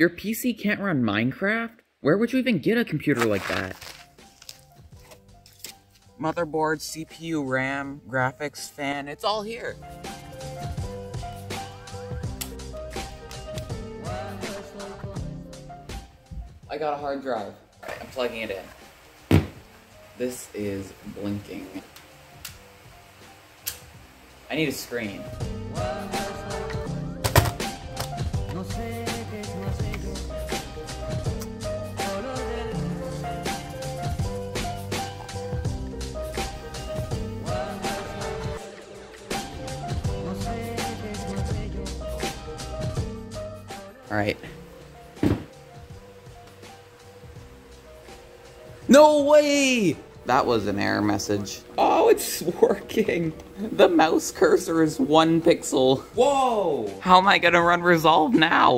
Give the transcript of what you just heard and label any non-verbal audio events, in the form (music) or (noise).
Your PC can't run Minecraft? Where would you even get a computer like that? Motherboard, CPU, RAM, graphics, fan, it's all here. I got a hard drive. I'm plugging it in. This is blinking. I need a screen. All right. No way! That was an error message. Oh, it's (laughs) working. The mouse cursor is one pixel. Whoa! How am I gonna run Resolve now?